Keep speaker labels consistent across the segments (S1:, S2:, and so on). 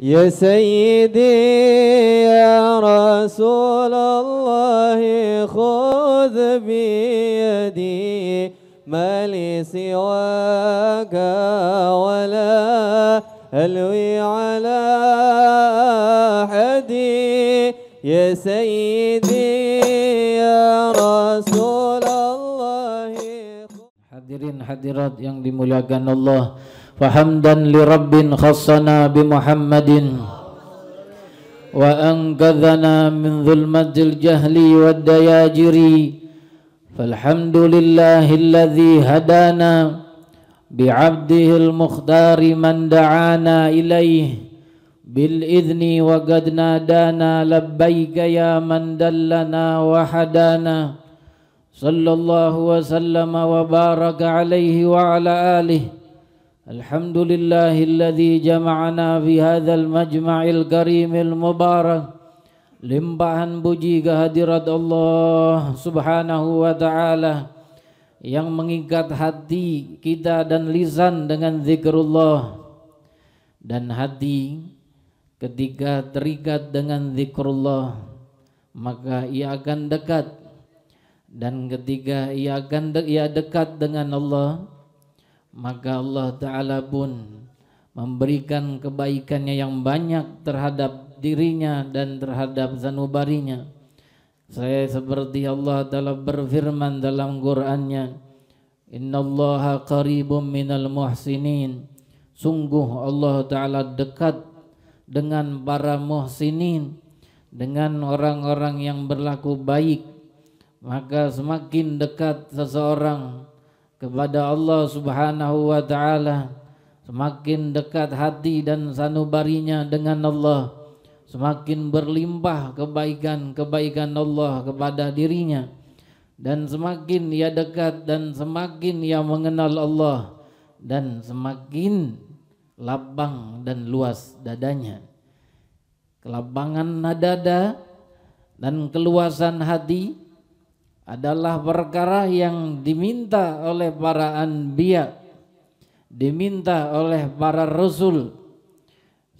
S1: يا سيدي يا رسول الله خذ بيدي ما لي سواك ولا ألوي على حدي. يا سيدي يا رسول الله
S2: Hadirin hadirat yang dimuliakan Allah. فحمدا لرب خصنا بمحمد. وأنقذنا من ظلمة الجهل والدياجر. فالحمد لله الذي هدانا بعبده المختار من دعانا إليه. بالإذن وقد نادانا لبيك يا من دلنا وحدانا. صلى الله وسلم وبارك عليه وعلى آله. الحمد لله الذي جمعنا في هذا المجمع الكريم المبارك limpahan puji kehadirat Allah subhanahu wa ta'ala yang mengikat hati kita dan lisan dengan zikrullah dan hati ketika terikat dengan zikrullah maka ia akan dekat dan ketika ia akan de ia dekat dengan Allah maka Allah taala pun memberikan kebaikannya yang banyak terhadap dirinya dan terhadap sanubarinya saya seperti Allah taala berfirman dalam Qur'annya innallaha qaribum minal muhsinin. Sungguh Allah taala dekat dengan para muhsinin dengan orang-orang yang berlaku baik. Maka semakin dekat seseorang kepada Allah Subhanahu wa taala semakin dekat hati dan sanubarinya dengan Allah semakin berlimpah kebaikan-kebaikan Allah kepada dirinya dan semakin ia dekat dan semakin ia mengenal Allah dan semakin lapang dan luas dadanya. Kelapangan dada dan keluasan hati adalah perkara yang diminta oleh para anbiya diminta oleh para rasul.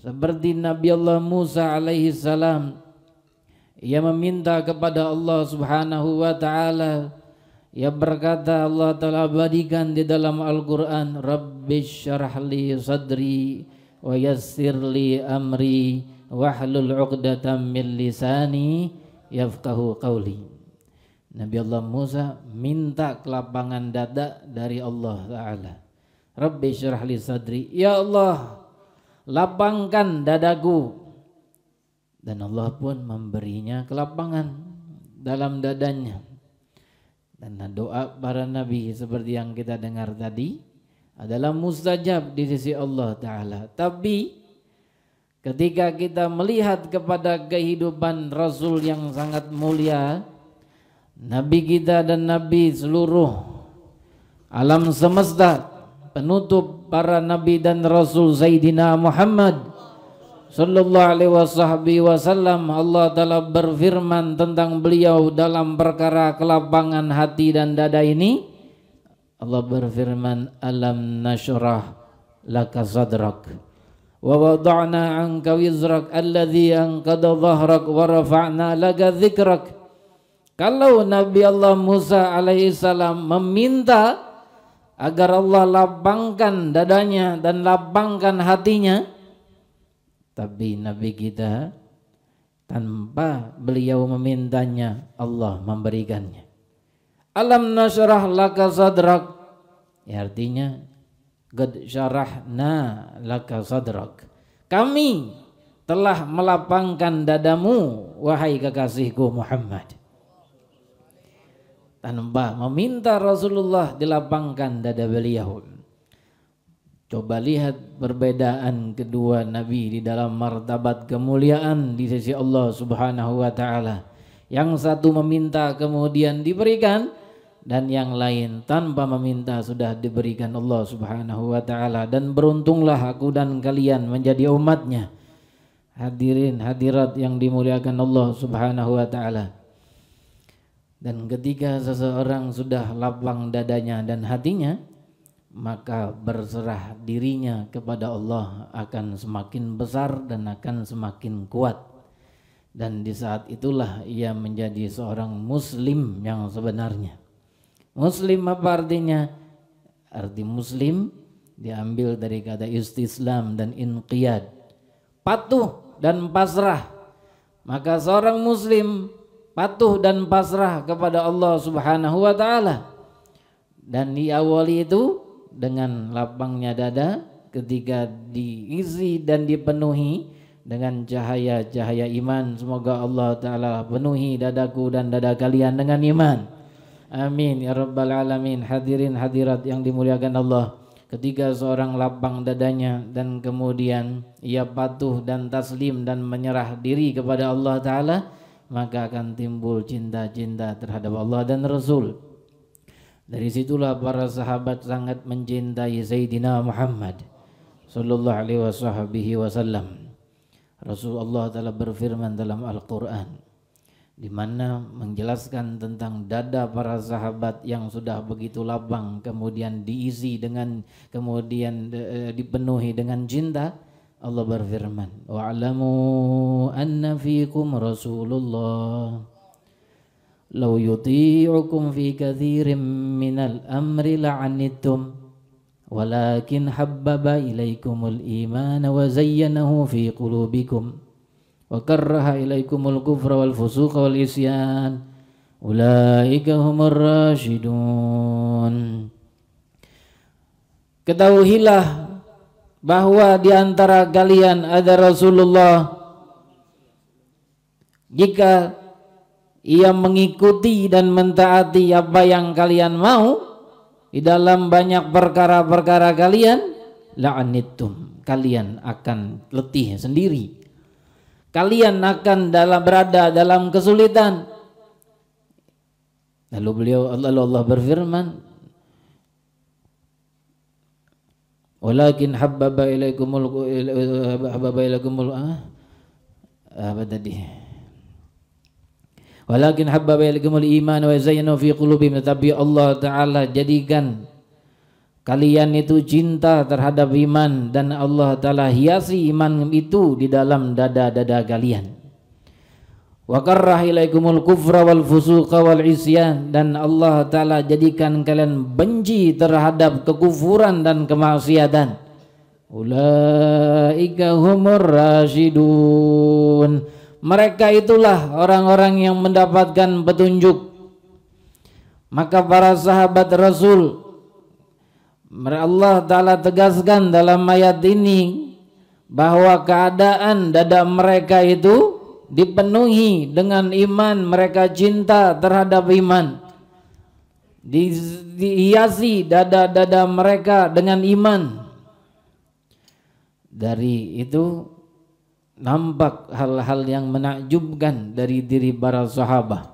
S2: Seperti Nabi Allah Musa alaihi salam ia meminta kepada Allah Subhanahu wa taala. Ia berkata Allah telah berikan di dalam Al-Qur'an Rabbish li sadri wa yassir li amri wahlul 'uqdatam min lisani yafqahu qawli Nabi Allah Musa minta kelapangan dada dari Allah Ta'ala. Rabbi syurah li sadri. Ya Allah, lapangkan dadaku. Dan Allah pun memberinya kelapangan dalam dadanya. Dan doa para nabi seperti yang kita dengar tadi adalah mustajab di sisi Allah Ta'ala. Tapi ketika kita melihat kepada kehidupan Rasul yang sangat mulia, Nabi kita dan Nabi seluruh alam semesta penutup para Nabi dan Rasul Sayyidina Muhammad Sallallahu alaihi wasallam. Allah telah berfirman tentang beliau dalam perkara kelapangan hati dan dada ini. Allah berfirman alam nashrah laka sadrak wa wada'na anka wizrak alladhi anqadha dhahrak wa rafa'na laka dhikrak kalau Nabi Allah Musa alaihissalam meminta agar Allah lapangkan dadanya dan lapangkan hatinya, tapi Nabi kita tanpa beliau memintanya Allah memberikannya. Alam nasrah laka sadrak. Ya artinya Gad syarahna laka sadrak. Kami telah melapangkan dadamu wahai kekasihku Muhammad tanpa meminta Rasulullah dilapangkan dada beliau. Coba lihat perbedaan kedua nabi di dalam martabat kemuliaan di sisi Allah Subhanahu wa taala. Yang satu meminta kemudian diberikan dan yang lain tanpa meminta sudah diberikan Allah Subhanahu wa taala dan beruntunglah aku dan kalian menjadi umatnya. Hadirin hadirat yang dimuliakan Allah Subhanahu wa taala. Dan ketika seseorang sudah lapang dadanya dan hatinya, maka berserah dirinya kepada Allah akan semakin besar dan akan semakin kuat. Dan di saat itulah ia menjadi seorang muslim yang sebenarnya. Muslim apa artinya? Arti muslim diambil dari kata istislam dan inqiyad. Patuh dan pasrah. Maka seorang muslim patuh dan pasrah kepada Allah Subhanahu wa taala. Dan diawali itu dengan lapangnya dada ketika diisi dan dipenuhi dengan cahaya-cahaya iman. Semoga Allah Ta'ala penuhi dadaku dan dada kalian dengan iman. Amin. Ya Rabbal Alamin. Hadirin hadirat yang dimuliakan Allah. Ketika seorang lapang dadanya dan kemudian ia patuh dan taslim dan menyerah diri kepada Allah Ta'ala. Maka akan timbul cinta-cinta terhadap Allah dan Rasul. Dari situlah para sahabat sangat mencintai Sayyidina Muhammad sallallahu alaihi wasallam. Rasulullah telah berfirman dalam Al-Qur'an di mana menjelaskan tentang dada para sahabat yang sudah begitu lapang kemudian diisi dengan kemudian e, dipenuhi dengan cinta Allah berfirman wa'lamu anna fikum rasulullah لو يطيعكم في كثير من الأمر لعنتم ولكن حبب إليكم الإيمان وزينه في قلوبكم وكره إليكم الكفر والفسوق والعصيان أولئك هم الراشدون Ketahuilah bahwa di antara kalian ada Rasulullah. Jika ia mengikuti dan mentaati apa yang kalian mau di dalam banyak perkara-perkara kalian la'anittum kalian akan letih sendiri. Kalian akan dalam berada dalam kesulitan. Lalu beliau lalu Allah berfirman walakin habbaba ilaikumul habbaba ilaikumul ah, apa tadi Walakin habbaba ilaikumul iman wa zayyana fi qulubihim tetapi Allah taala jadikan kalian itu cinta terhadap iman dan Allah taala hiasi iman itu di dalam dada-dada kalian. Wa karrah ilaikumul kufra wal fusuqa wal isyan dan Allah taala jadikan kalian benci terhadap kekufuran dan kemaksiatan. Ulaika humur rasyidun mereka itulah orang-orang yang mendapatkan petunjuk. Maka para sahabat Rasul Allah Ta'ala tegaskan dalam ayat ini bahwa keadaan dada mereka itu dipenuhi dengan iman mereka cinta terhadap iman. Di, dihiasi dada-dada mereka dengan iman. Dari itu nampak hal-hal yang menakjubkan dari diri para sahabat.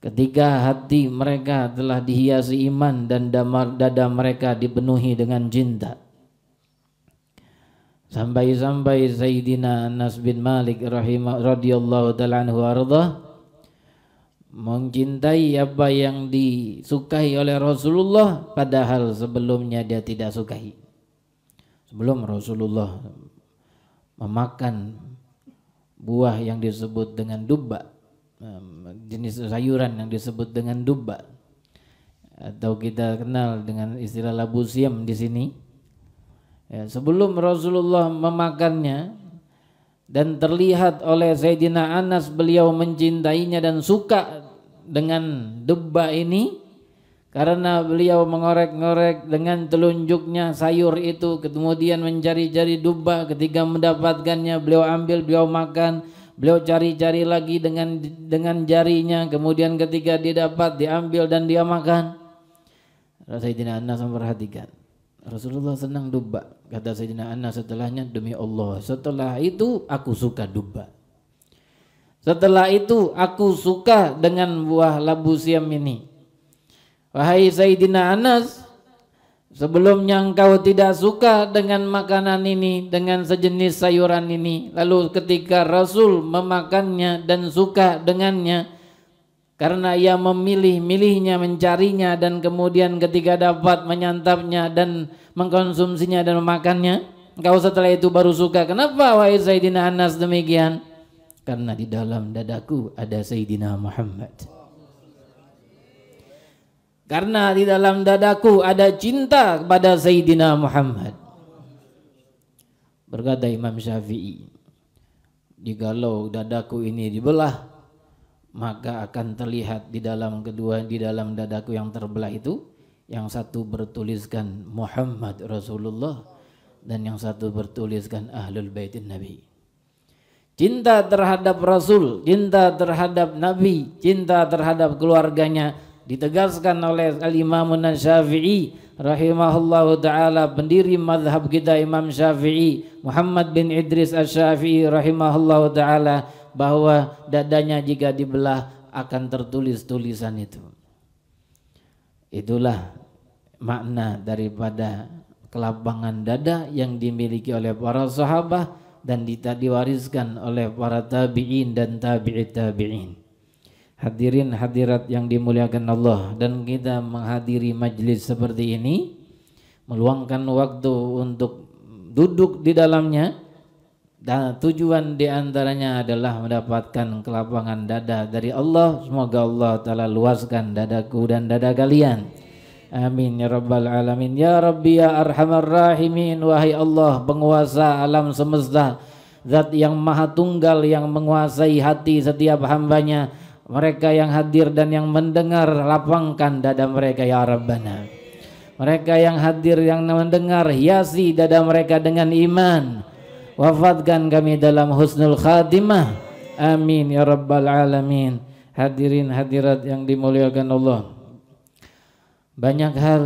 S2: Ketika hati mereka telah dihiasi iman dan dada mereka dipenuhi dengan cinta sampai-sampai Sayyidina Anas bin Malik rahimah radhiyallahu taala anhu arda mencintai apa yang disukai oleh Rasulullah padahal sebelumnya dia tidak sukai. Sebelum Rasulullah memakan buah yang disebut dengan dubba jenis sayuran yang disebut dengan dubba. Atau kita kenal dengan istilah labu siam di sini ya, sebelum Rasulullah memakannya dan terlihat oleh Sayyidina Anas beliau mencintainya dan suka dengan dubba ini karena beliau mengorek-ngorek dengan telunjuknya sayur itu kemudian mencari-cari duba ketika mendapatkannya beliau ambil beliau makan beliau cari-cari lagi dengan dengan jarinya kemudian ketika dia dapat diambil dan dia makan. Sayyidina Anas memperhatikan Rasulullah senang duba kata Sayyidina Anas setelahnya demi Allah setelah itu aku suka duba setelah itu aku suka dengan buah labu siam ini Wahai Sayyidina Anas, sebelumnya engkau tidak suka dengan makanan ini, dengan sejenis sayuran ini. Lalu ketika Rasul memakannya dan suka dengannya, karena ia memilih-milihnya, mencarinya dan kemudian ketika dapat menyantapnya dan mengkonsumsinya dan memakannya, engkau setelah itu baru suka. Kenapa wahai Sayyidina Anas demikian? Karena di dalam dadaku ada Sayyidina Muhammad. Karena di dalam dadaku ada cinta kepada Sayyidina Muhammad. Berkata Imam Syafi'i, jikalau dadaku ini dibelah, maka akan terlihat di dalam kedua di dalam dadaku yang terbelah itu yang satu bertuliskan Muhammad Rasulullah dan yang satu bertuliskan Ahlul Baitin Nabi. Cinta terhadap Rasul, cinta terhadap Nabi, cinta terhadap keluarganya ditegaskan oleh Al-Imam Syafi'i rahimahullahu taala pendiri madhab kita Imam Syafi'i Muhammad bin Idris Asy-Syafi'i rahimahullahu taala bahwa dadanya jika dibelah akan tertulis tulisan itu. Itulah makna daripada kelapangan dada yang dimiliki oleh para sahabat dan diwariskan oleh para tabi'in dan tabi'it tabi'in. Hadirin hadirat yang dimuliakan Allah dan kita menghadiri majlis seperti ini meluangkan waktu untuk duduk di dalamnya dan tujuan di antaranya adalah mendapatkan kelapangan dada dari Allah. Semoga Allah Ta'ala luaskan dadaku dan dada kalian. Amin ya rabbal alamin. Ya Rabbi ya arhamar rahimin. Wahai Allah penguasa alam semesta. Zat yang maha tunggal yang menguasai hati setiap hambanya. Mereka yang hadir dan yang mendengar lapangkan dada mereka ya Rabbana. Mereka yang hadir yang mendengar hiasi dada mereka dengan iman wafatkan kami dalam husnul khatimah amin ya rabbal alamin. Hadirin hadirat yang dimuliakan Allah. Banyak hal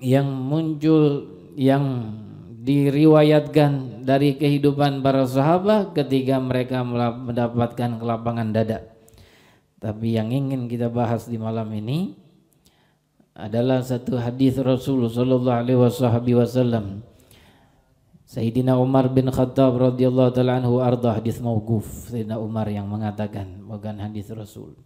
S2: yang muncul yang diriwayatkan dari kehidupan para sahabat ketika mereka mendapatkan kelapangan dada. Tapi yang ingin kita bahas di malam ini adalah satu hadis Rasulullah sallallahu alaihi wasallam Sayyidina Umar bin Khattab radhiyallahu taala anhu arda hadis mauquf Sayyidina Umar yang mengatakan bukan hadis Rasul.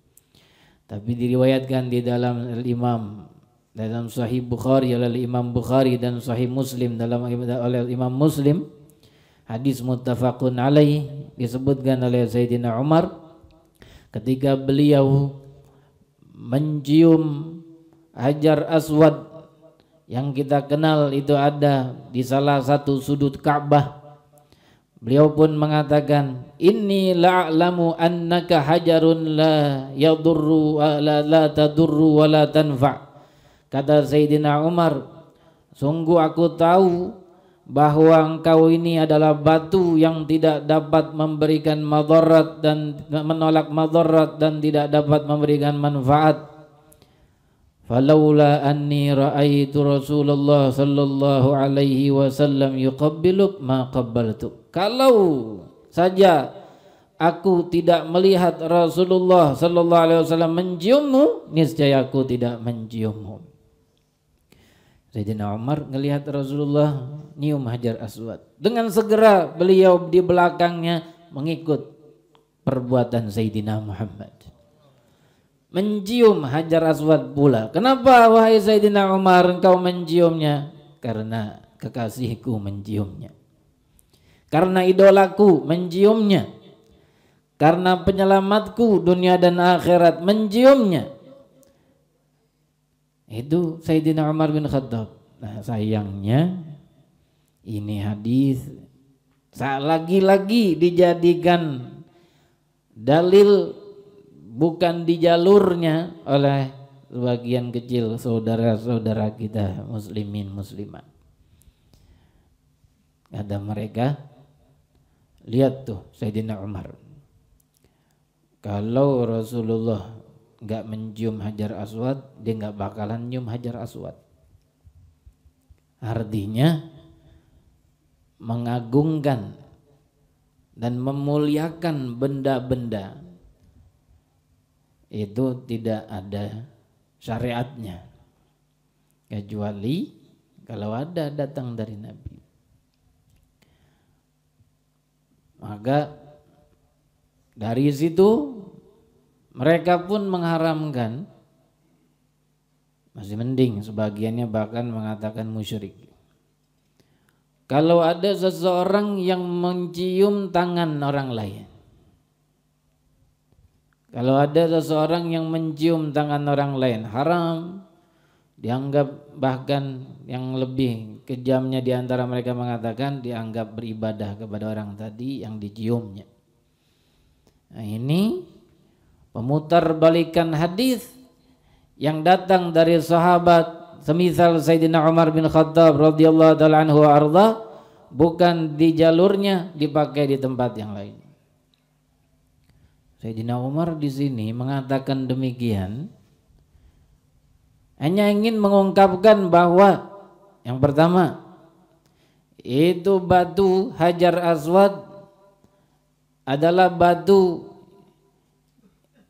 S2: Tapi diriwayatkan di dalam Imam dalam Sahih Bukhari oleh Imam Bukhari dan Sahih Muslim dalam oleh Imam Muslim hadis muttafaqun alaih disebutkan oleh Sayyidina Umar ketika beliau mencium Hajar Aswad yang kita kenal itu ada di salah satu sudut Ka'bah. Beliau pun mengatakan, "Inni la'lamu annaka hajarun la yadurru la, la tadurru wa la tanfa." Kata Sayyidina Umar, "Sungguh aku tahu bahwa engkau ini adalah batu yang tidak dapat memberikan madarat dan menolak madarat dan tidak dapat memberikan manfaat." Falaula anni ra'aitu Rasulullah sallallahu alaihi wasallam yuqabbiluk ma qabbaltu. Kalau saja aku tidak melihat Rasulullah sallallahu alaihi wasallam menciummu, niscaya aku tidak menciummu. Sayyidina Umar melihat Rasulullah nyium Hajar Aswad. Dengan segera beliau di belakangnya mengikut perbuatan Sayyidina Muhammad mencium Hajar Aswad pula. Kenapa wahai Sayyidina Umar engkau menciumnya? Karena kekasihku menciumnya. Karena idolaku menciumnya. Karena penyelamatku dunia dan akhirat menciumnya. Itu Sayyidina Umar bin Khattab. Nah, sayangnya ini hadis lagi-lagi dijadikan dalil bukan di jalurnya oleh sebagian kecil saudara-saudara kita muslimin muslimat. Ada mereka lihat tuh Sayyidina Umar. Kalau Rasulullah nggak mencium Hajar Aswad, dia nggak bakalan nyium Hajar Aswad. Artinya mengagungkan dan memuliakan benda-benda itu tidak ada syariatnya kecuali kalau ada datang dari Nabi maka dari situ mereka pun mengharamkan masih mending sebagiannya bahkan mengatakan musyrik. Kalau ada seseorang yang mencium tangan orang lain. Kalau ada seseorang yang mencium tangan orang lain haram dianggap bahkan yang lebih kejamnya di antara mereka mengatakan dianggap beribadah kepada orang tadi yang diciumnya. Nah, ini pemutar balikan hadis yang datang dari sahabat semisal Sayyidina Umar bin Khattab radhiyallahu taala anhu arda bukan di jalurnya dipakai di tempat yang lain. Sayyidina Umar di sini mengatakan demikian hanya ingin mengungkapkan bahwa yang pertama itu batu Hajar Aswad adalah batu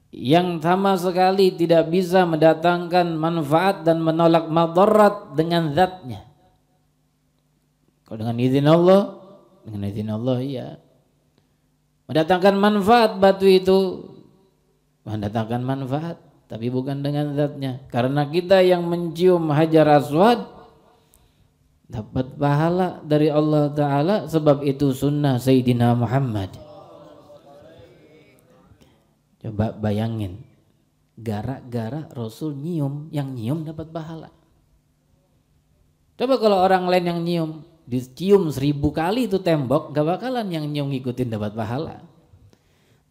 S2: yang sama sekali tidak bisa mendatangkan manfaat dan menolak madarat dengan zatnya. Kalau dengan izin Allah, dengan izin Allah ya. Mendatangkan manfaat batu itu mendatangkan manfaat, tapi bukan dengan zatnya. Karena kita yang mencium hajar aswad dapat pahala dari Allah Ta'ala sebab itu sunnah Sayyidina Muhammad. Coba bayangin, gara-gara Rasul nyium, yang nyium dapat pahala. Coba kalau orang lain yang nyium, dicium seribu kali itu tembok, gak bakalan yang nyium ngikutin dapat pahala.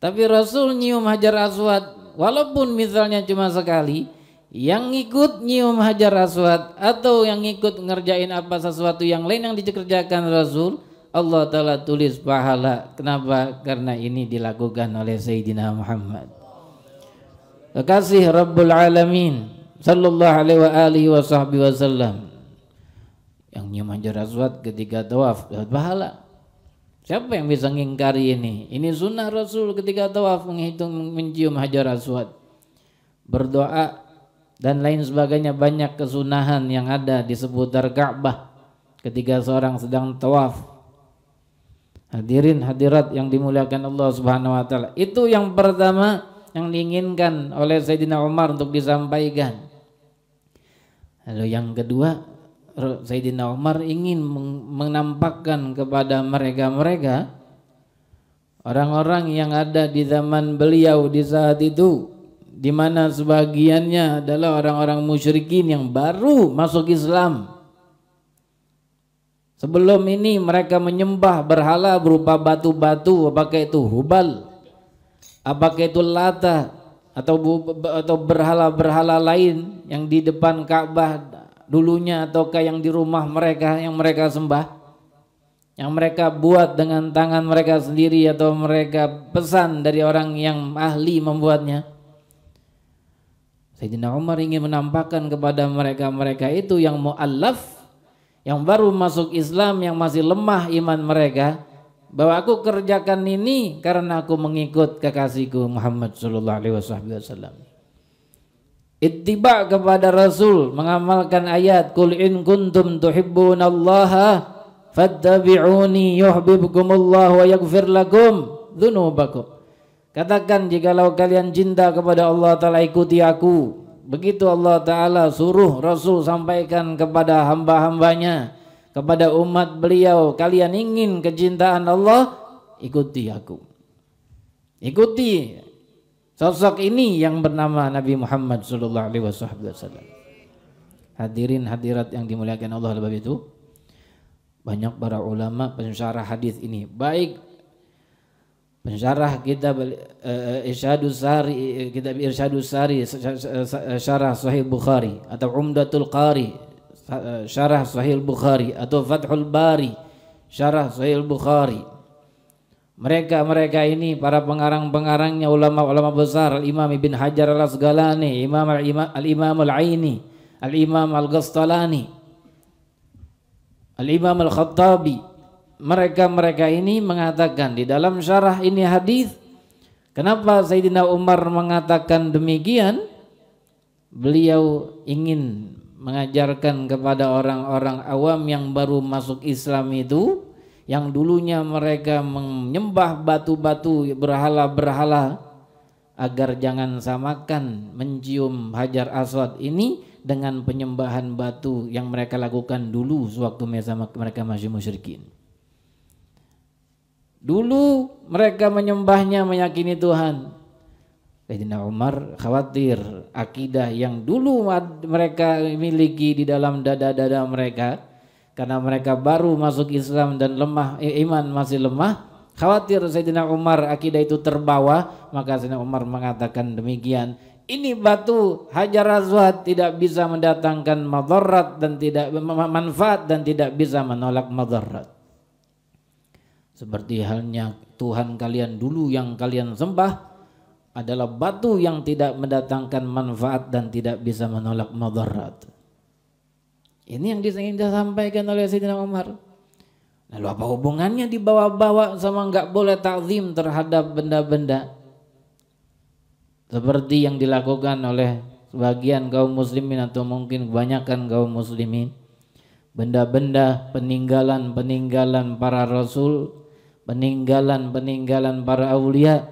S2: Tapi Rasul nyium hajar aswad, walaupun misalnya cuma sekali, yang ngikut nyium hajar aswad atau yang ngikut ngerjain apa sesuatu yang lain yang dikerjakan Rasul, Allah Ta'ala tulis pahala. Kenapa? Karena ini dilakukan oleh Sayyidina Muhammad. Kekasih Rabbul Alamin Sallallahu alaihi wa alihi wa sahbihi wasallam Yang nyium hajar aswad ketika tawaf dapat pahala Siapa yang bisa mengingkari ini? Ini sunnah Rasul ketika tawaf menghitung mencium hajar aswad Berdoa dan lain sebagainya banyak kesunahan yang ada di seputar Ka'bah ketika seorang sedang tawaf Hadirin hadirat yang dimuliakan Allah Subhanahu wa taala. Itu yang pertama yang diinginkan oleh Sayyidina Umar untuk disampaikan. Lalu yang kedua, Sayyidina Umar ingin menampakkan kepada mereka-mereka orang-orang yang ada di zaman beliau di saat itu di mana sebagiannya adalah orang-orang musyrikin yang baru masuk Islam. Sebelum ini mereka menyembah berhala berupa batu-batu, apakah itu hubal, apakah itu lata, atau atau berhala-berhala lain yang di depan Ka'bah dulunya ataukah yang di rumah mereka yang mereka sembah, yang mereka buat dengan tangan mereka sendiri atau mereka pesan dari orang yang ahli membuatnya. Sayyidina Umar ingin menampakkan kepada mereka-mereka itu yang mu'allaf yang baru masuk Islam yang masih lemah iman mereka bahwa aku kerjakan ini karena aku mengikut kekasihku Muhammad sallallahu alaihi wasallam. Ittiba kepada Rasul mengamalkan ayat kul in kuntum tuhibbunallaha fattabi'uni yuhibbukumullah wa yaghfir lakum dzunubakum. Katakan jikalau kalian cinta kepada Allah taala ikuti aku. Begitu Allah Ta'ala suruh Rasul sampaikan kepada hamba-hambanya Kepada umat beliau Kalian ingin kecintaan Allah? Ikuti aku. Ikuti Sosok ini yang bernama Nabi Muhammad Sallallahu Alaihi Wasallam. Hadirin hadirat yang dimuliakan Allah Sebab itu Banyak para ulama pensyarah hadis ini. Baik pensyarah kitab uh, Irsyadus Sari kitab Irsyadus Sari syarah Sahih Bukhari atau Umdatul Qari syarah Sahih Bukhari atau Fathul Bari syarah Sahih Bukhari mereka-mereka ini para pengarang-pengarangnya ulama-ulama besar Al-Imam Ibn Hajar Al-Asqalani Imam Al-Imam Al-Aini Al-Imam Al-Gastalani Al-Imam Al-Khattabi. Mereka-mereka ini mengatakan di dalam syarah ini hadis kenapa Sayyidina Umar mengatakan demikian? Beliau ingin mengajarkan kepada orang-orang awam yang baru masuk Islam itu yang dulunya mereka menyembah batu-batu berhala-berhala agar jangan samakan mencium hajar aswad ini dengan penyembahan batu yang mereka lakukan dulu sewaktu mereka masih musyrikin. Dulu mereka menyembahnya meyakini Tuhan. Sayyidina Umar khawatir akidah yang dulu mereka miliki di dalam dada-dada mereka karena mereka baru masuk Islam dan lemah eh, iman masih lemah khawatir Sayyidina Umar akidah itu terbawa maka Sayyidina Umar mengatakan demikian ini batu Hajar Aswad tidak bisa mendatangkan madarat dan tidak manfaat dan tidak bisa menolak madarat. Seperti halnya Tuhan kalian dulu yang kalian sembah adalah batu yang tidak mendatangkan manfaat dan tidak bisa menolak madarat. Ini yang disampaikan oleh Sayyidina Umar. Lalu apa hubungannya dibawa-bawa sama nggak boleh takzim terhadap benda-benda? seperti yang dilakukan oleh sebagian kaum muslimin atau mungkin kebanyakan kaum muslimin benda-benda peninggalan-peninggalan para rasul peninggalan-peninggalan para aulia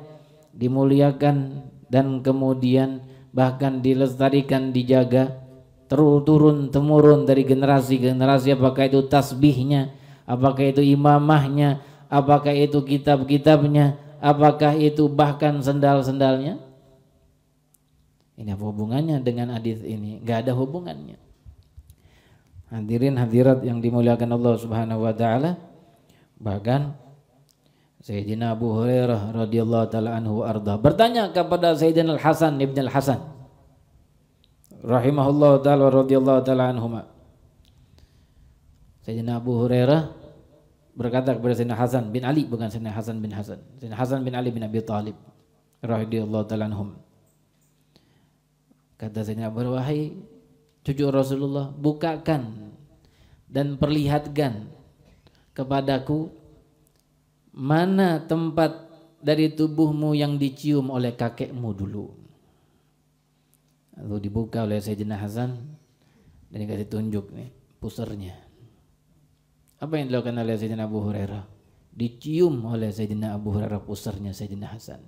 S2: dimuliakan dan kemudian bahkan dilestarikan dijaga turun temurun dari generasi generasi apakah itu tasbihnya apakah itu imamahnya apakah itu kitab-kitabnya apakah itu bahkan sendal-sendalnya ini apa hubungannya dengan hadis ini? Gak ada hubungannya. Hadirin hadirat yang dimuliakan Allah Subhanahu wa taala. Bahkan Sayyidina Abu Hurairah radhiyallahu taala anhu arda bertanya kepada Sayyidina Al Hasan ibn Al Hasan rahimahullah taala radhiyallahu taala anhuma. Sayyidina Abu Hurairah berkata kepada Sayyidina Hasan bin Ali bukan Sayyidina Hasan bin Hasan. Sayyidina Hasan bin Ali bin Abi Thalib radhiyallahu taala anhum. Kata Sayyidina Abu Wahai cucu Rasulullah bukakan dan perlihatkan kepadaku mana tempat dari tubuhmu yang dicium oleh kakekmu dulu. Lalu dibuka oleh Sayyidina Hasan dan dikasih tunjuk nih pusernya. Apa yang dilakukan oleh Sayyidina Abu Hurairah? Dicium oleh Sayyidina Abu Hurairah pusernya Sayyidina Hasan.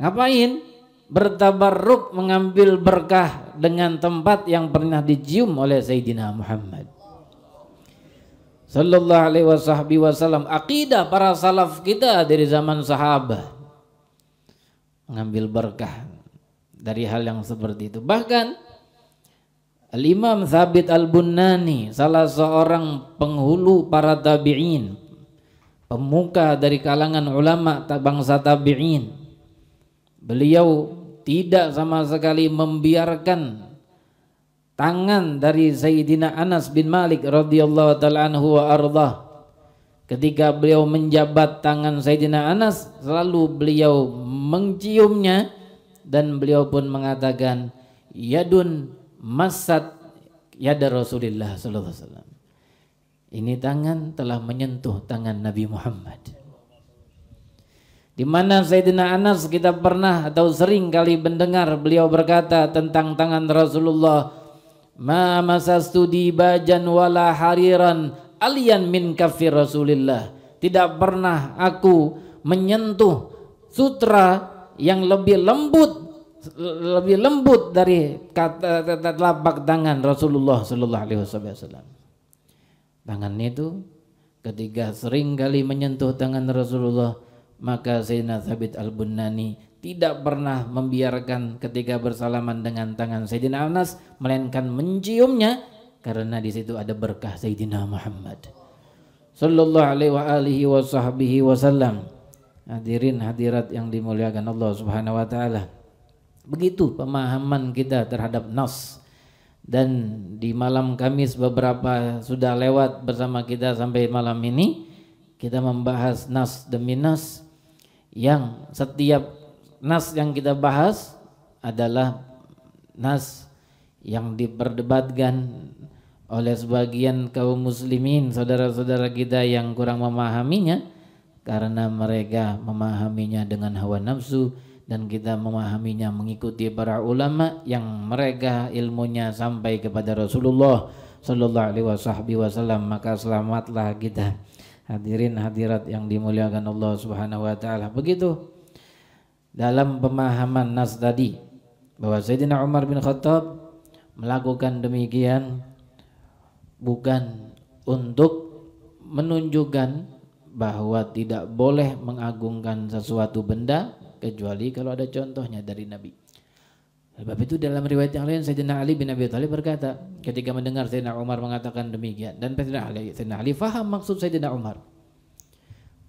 S2: Ngapain? bertabarruk mengambil berkah dengan tempat yang pernah dicium oleh Sayyidina Muhammad Sallallahu alaihi wasallam akidah para salaf kita dari zaman sahabat mengambil berkah dari hal yang seperti itu. Bahkan Al-Imam Thabit Al-Bunnani salah seorang penghulu para tabi'in pemuka dari kalangan ulama bangsa tabi'in beliau tidak sama sekali membiarkan tangan dari Sayyidina Anas bin Malik radhiyallahu taala anhu wa ardah. Ketika beliau menjabat tangan Sayyidina Anas selalu beliau menciumnya dan beliau pun mengatakan yadun masat yada Rasulullah sallallahu alaihi wasallam. Ini tangan telah menyentuh tangan Nabi Muhammad. Di mana Sayyidina Anas kita pernah atau sering kali mendengar beliau berkata tentang tangan Rasulullah ma masastu bajan wala hariran alian min kafir Rasulillah. Tidak pernah aku menyentuh sutra yang lebih lembut lebih lembut dari kata telapak tangan Rasulullah sallallahu alaihi wasallam. Tangan itu ketika sering kali menyentuh tangan Rasulullah maka Sayyidina Thabit Al-Bunani tidak pernah membiarkan ketika bersalaman dengan tangan Sayyidina Anas melainkan menciumnya karena di situ ada berkah Sayyidina Muhammad. Sallallahu alaihi wasallam hadirin hadirat yang dimuliakan Allah Subhanahu wa taala. Begitu pemahaman kita terhadap nas. Dan di malam Kamis beberapa sudah lewat bersama kita sampai malam ini kita membahas nas demi nas yang setiap nas yang kita bahas adalah nas yang diperdebatkan oleh sebagian kaum muslimin saudara-saudara kita yang kurang memahaminya karena mereka memahaminya dengan hawa nafsu dan kita memahaminya mengikuti para ulama yang mereka ilmunya sampai kepada Rasulullah sallallahu alaihi wasallam maka selamatlah kita Hadirin hadirat yang dimuliakan Allah Subhanahu wa taala. Begitu. dalam pemahaman nas tadi bahwa Sayyidina Umar bin Khattab melakukan demikian bukan untuk menunjukkan bahwa tidak boleh mengagungkan sesuatu benda kecuali kalau ada contohnya dari Nabi. Sebab itu dalam riwayat yang lain Sayyidina Ali bin Abi Thalib berkata ketika mendengar Sayyidina Umar mengatakan demikian dan Sayyidina Ali, Sayyidina Ali faham maksud Sayyidina Umar.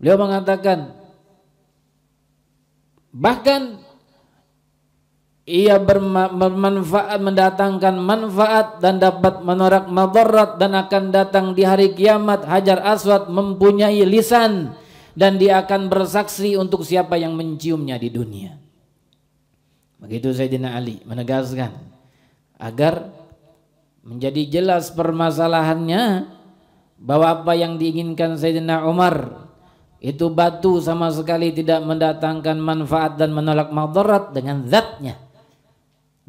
S2: Beliau mengatakan bahkan ia bermanfaat mendatangkan manfaat dan dapat menolak madarat dan akan datang di hari kiamat Hajar Aswad mempunyai lisan dan dia akan bersaksi untuk siapa yang menciumnya di dunia. Begitu Sayyidina Ali menegaskan agar menjadi jelas permasalahannya bahwa apa yang diinginkan Sayyidina Umar itu batu sama sekali tidak mendatangkan manfaat dan menolak madarat dengan zatnya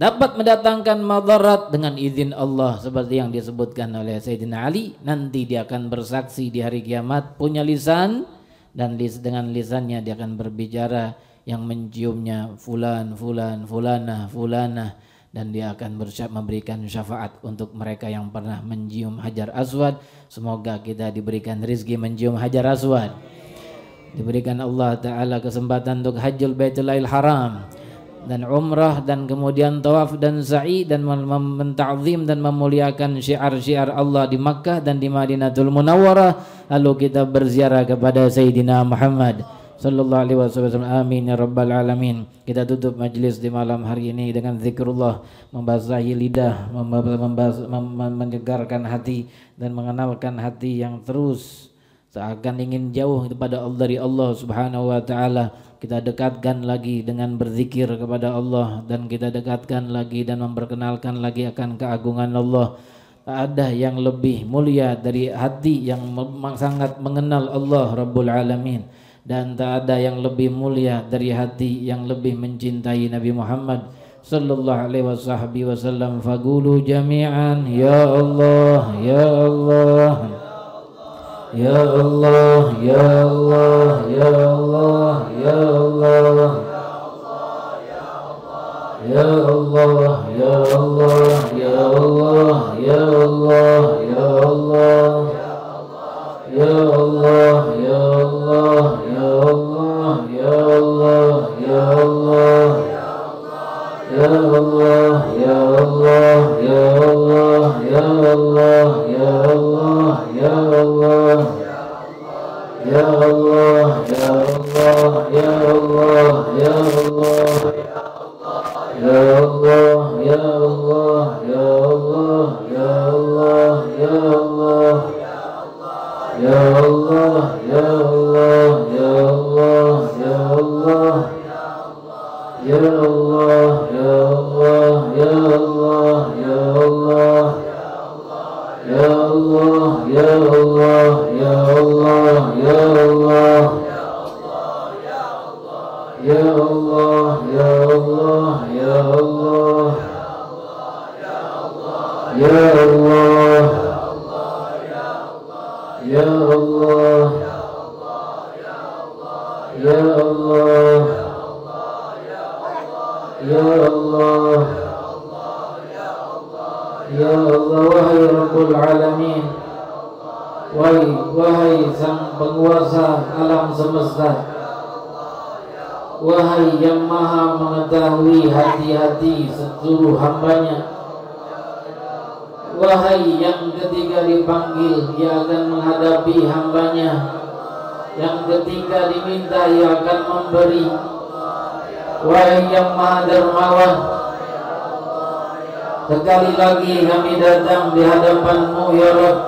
S2: dapat mendatangkan madarat dengan izin Allah seperti yang disebutkan oleh Sayyidina Ali. Nanti dia akan bersaksi di hari kiamat punya lisan dan dengan lisannya dia akan berbicara yang menciumnya fulan fulan fulana fulana dan dia akan bersyaf memberikan syafaat untuk mereka yang pernah mencium hajar aswad. Semoga kita diberikan rizki mencium hajar aswad. Diberikan Allah taala kesempatan untuk hajjul baitullahil haram dan umrah dan kemudian tawaf dan sa'i dan menta'zim dan memuliakan syiar-syiar Allah di Makkah dan di Madinatul Munawwarah. Lalu kita berziarah kepada Sayyidina Muhammad sallallahu alaihi wasallam. Amin ya rabbal alamin. Kita tutup majlis di malam hari ini dengan zikrullah membasahi lidah menyegarkan hati dan mengenalkan hati yang terus. Seakan ingin jauh kepada Allah dari Allah Subhanahu wa taala kita dekatkan lagi dengan berzikir kepada Allah dan kita dekatkan lagi dan memperkenalkan lagi akan keagungan Allah. Tak ada yang lebih mulia dari hati yang sangat mengenal Allah Rabbul Alamin. Dan tak ada yang lebih mulia dari hati yang lebih mencintai Nabi Muhammad sallallahu alaihi wasallam. Fagulu jami'an ya Allah ya Allah ya Allah ya Allah ya Allah ya Allah Ya Allah ya Allah ya Allah ya Allah ya Allah Ya Allah ya Allah ya Allah ya Allah ya Allah Ya Allah ya Allah ya Allah ya Allah ya Allah ya Allah Ya Allah ya Allah ya Allah ya Allah Ya Allah ya Allah lagi kami datang di hadapanmu ya Rabb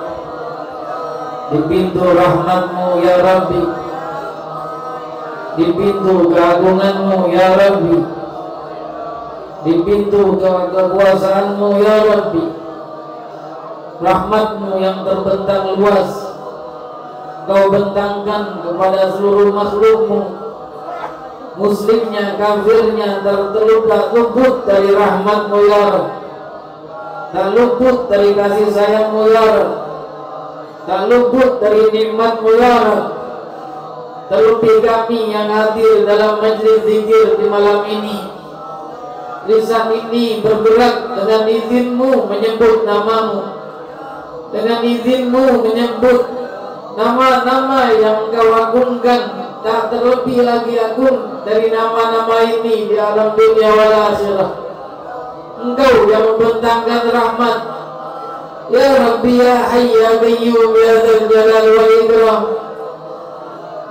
S2: Di pintu rahmatmu ya Rabbi. Di pintu keagunganmu ya Rabbi. Di pintu ke kekuasaanmu ya Rabbi. Rahmatmu yang terbentang luas kau bentangkan kepada seluruh makhlukmu. Muslimnya, kafirnya terluka luput dari rahmatmu ya Rabb tak luput dari kasih sayangmu ya tak luput dari nikmatmu ya Rabb kami yang hadir dalam majlis zikir di malam ini. Lisan ini bergerak dengan izinmu menyebut namamu. Dengan izinmu menyebut nama-nama yang engkau agungkan. Tak terlebih lagi agung dari nama-nama ini di alam dunia wal akhirah Engkau yang membentangkan rahmat. Ya Rabbi ya Hayy ya Qayyum ya Dzal Jalal wal Ikram.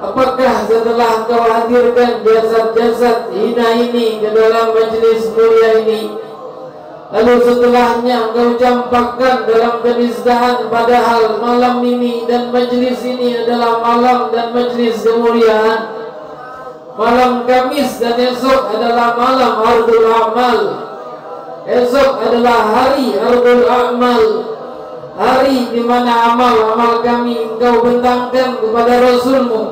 S2: Apakah setelah kau hadirkan jasad-jasad hina ini ke dalam majlis mulia ini? Lalu setelahnya engkau campakkan dalam kenistaan Padahal malam ini dan majlis ini adalah malam dan majlis kemuliaan. Malam Kamis dan esok adalah malam Ardul Amal Esok adalah hari Ardul Amal Hari di mana amal-amal kami engkau bentangkan kepada Rasulmu.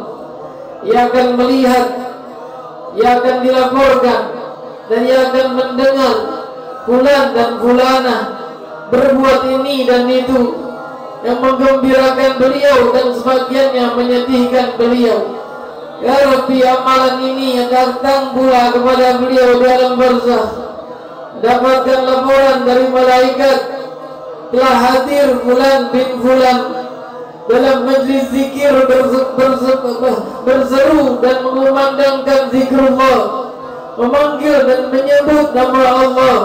S2: Ia akan melihat ia akan dilaporkan dan ia akan mendengar bulan dan fulana berbuat ini dan itu yang menggembirakan beliau dan sebagiannya menyedihkan beliau. Ya Rabbi amalan ini yang datang pula kepada beliau dalam barzah dapatkan laporan dari malaikat telah hadir bulan bin fulan dalam majlis zikir berseru dan mengumandangkan zikrullah memanggil dan menyebut nama Allah.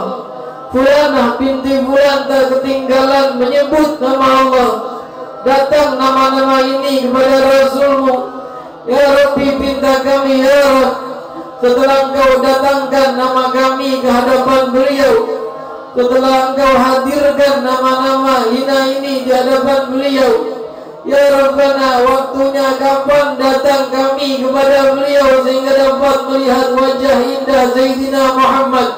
S2: Fulanah binti Fulan tak ketinggalan menyebut nama Allah. Datang nama-nama ini kepada Rasulmu. Ya Rabbi pinta kami Ya Rabb setelah engkau datangkan nama kami ke hadapan beliau setelah engkau hadirkan nama-nama hina ini di hadapan beliau Ya Rabbana waktunya kapan datang kami kepada beliau sehingga dapat melihat wajah indah Sayyidina Muhammad?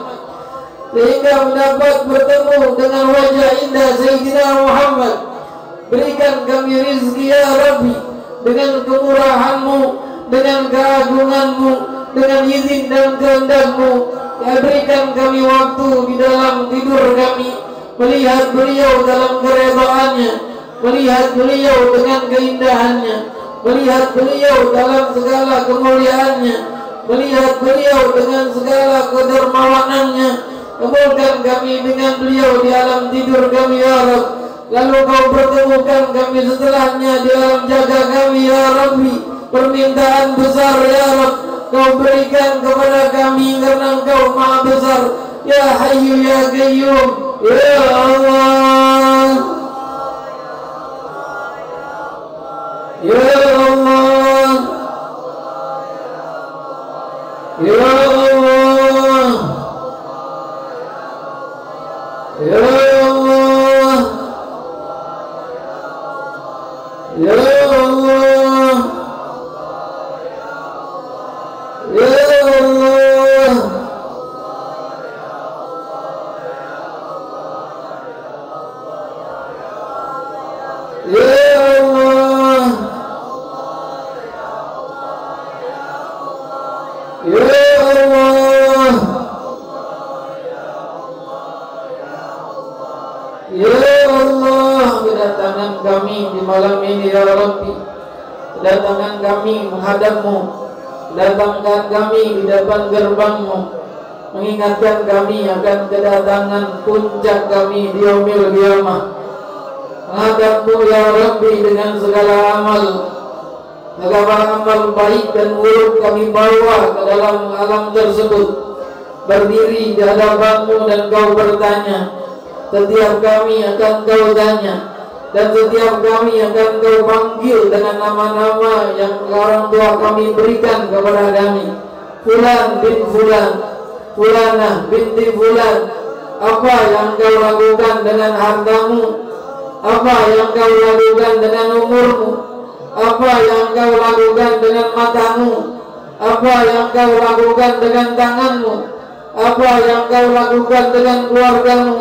S2: Sehingga mendapat bertemu dengan wajah indah Sayyidina Muhammad. Berikan kami rizki ya Rabbi dengan kemurahanmu dengan keagunganmu dengan izin dan kehendakmu ya berikan kami waktu di dalam tidur kami melihat beliau dalam keredaannya melihat beliau dengan keindahannya melihat beliau dalam segala kemuliaannya melihat beliau dengan segala kedermawanannya. Kabulkan kami dengan beliau di alam tidur kami ya Rabb lalu kau pertemukan kami setelahnya di alam jaga kami ya Rabbi. Permintaan besar ya Rabb kau berikan kepada kami karena engkau maha besar ya Hayyu ya Qayyum ya Allah Ya Allah Ya Allah kami di depan gerbangmu. Mengingatkan kami akan kedatangan puncak kami di Yaumil Qiyamah Menghadapmu ya Rabbi dengan segala amal. Segala amal baik dan buruk kami bawa ke dalam alam tersebut. Berdiri di hadapanmu dan kau bertanya. Setiap kami akan kau tanya. Dan setiap kami akan kau panggil dengan nama-nama yang orang tua kami berikan kepada kami Fulan bin Fulan Fulanah binti Fulan apa yang kau lakukan dengan hartamu? Apa yang kau lakukan dengan umurmu? Apa yang kau lakukan dengan matamu? Apa yang kau lakukan dengan tanganmu? Apa yang kau lakukan dengan keluargamu?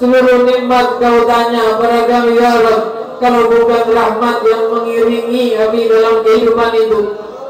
S2: Seluruh nikmat kau tanya pada kami ya Allah kalau bukan rahmat yang mengiringi kami dalam kehidupan itu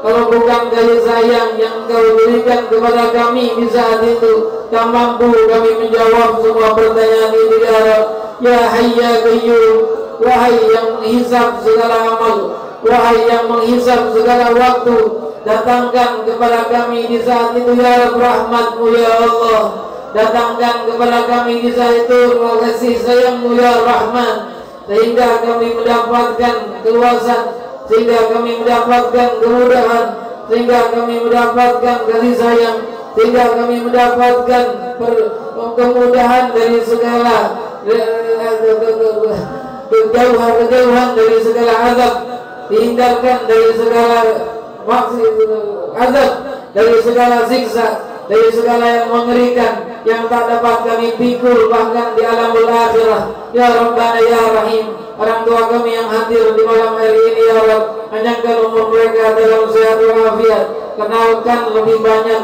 S2: kalau bukan kasih sayang yang kau berikan kepada kami di saat itu tak mampu kami menjawab semua pertanyaan itu ya Allah ya hayya qayyum wahai yang menghisap segala amal Wahai yang menghisap segala waktu Datangkan kepada kami di saat itu ya rahmatmu ya Allah. Datangkan kepada kami di saat itu kasih sayangmu ya Rahman. Sehingga kami mendapatkan keluasan Sehingga kami mendapatkan kemudahan Sehingga kami mendapatkan kasih sayang Sehingga kami mendapatkan kemudahan dari segala kejauhan-kejauhan dari segala azab dihindarkan dari segala maksud azab dari segala siksa dari segala yang mengerikan yang tak dapat kami pikul bahkan di alamul akhirah. Ya Rabbana ya Rahim orang tua kami yang hadir di malam hari ini ya Rabb panjangkan umur mereka dalam sehat walafiat kenalkan lebih banyak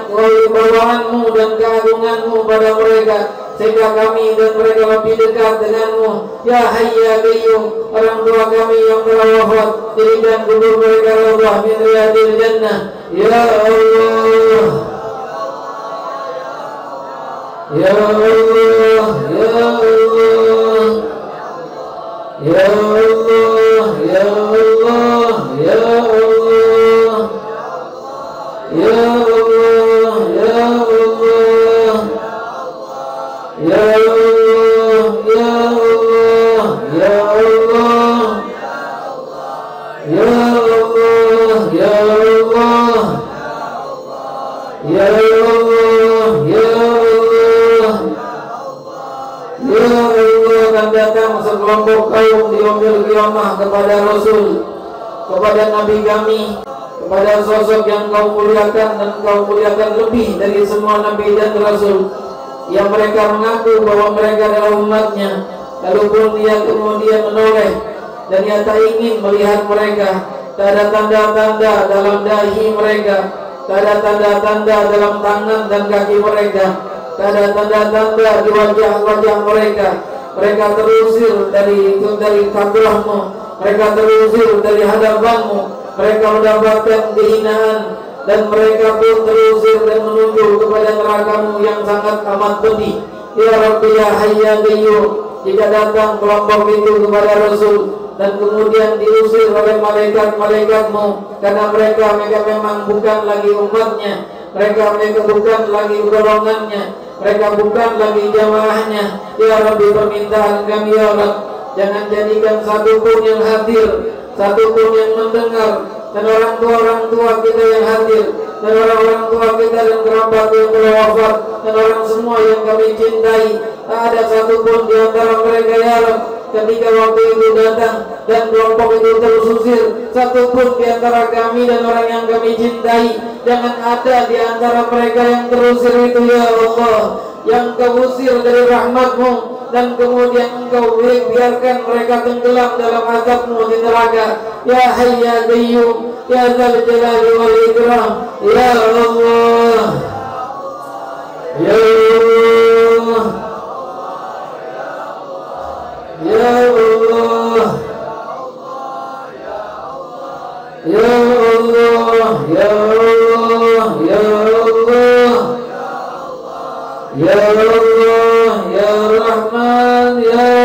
S2: bawaanmu dan keagunganmu pada mereka sehingga kami dan mereka lebih dekat denganmu. Ya hayya qayyum orang tua kami yang telah wafat jadikan kubur mereka Allah min riyadil jannah. Ya Allah يا الله datang sekelompok kaum di umil kiamah kepada Rasul, kepada Nabi kami, kepada sosok yang kau muliakan dan kau muliakan lebih dari semua Nabi dan Rasul. Yang mereka mengaku bahwa mereka adalah umatnya lalu pun dia kemudian menoleh dan dia tak ingin melihat mereka. Tak ada tanda-tanda dalam dahi mereka tak ada tanda-tanda dalam tangan dan kaki mereka tak ada tanda-tanda di wajah-wajah mereka mereka terusir dari dari kabrahmu mereka terusir dari hadapanmu. Mereka mendapatkan kehinaan. Dan mereka pun terusir dan menuju kepada nerakamu yang sangat amat pedih. Ya Rabbi ya Hayya Qayyum. Jika datang kelompok itu kepada Rasul dan kemudian diusir oleh malaikat-malaikatmu karena mereka mereka memang bukan lagi umatnya, mereka mereka bukan lagi golongannya, mereka bukan lagi jamaahnya. Ya Rabbi permintaan kami ya Allah, jangan jadikan satu pun yang hadir, satu pun yang mendengar dan orang tua orang tua kita yang hadir dan orang-orang tua kita dan kerabat yang telah wafat dan orang semua yang kami cintai. Tak ada satupun di antara mereka ya Rab ketika waktu itu datang dan kelompok itu tersusir satupun di antara kami dan orang yang kami cintai jangan ada di antara mereka yang terusir itu ya Allah. Yang kau usir dari rahmatmu dan kemudian engkau biarkan mereka tenggelam dalam azabmu di neraka. Ya hayya qayyum ya dzal jalali wal ikram. Ya Allah. Ya Allah ya Allah. Ya Allah. Ya Allah. Ya Allah. Ya Allah. Ya Rahman. Ya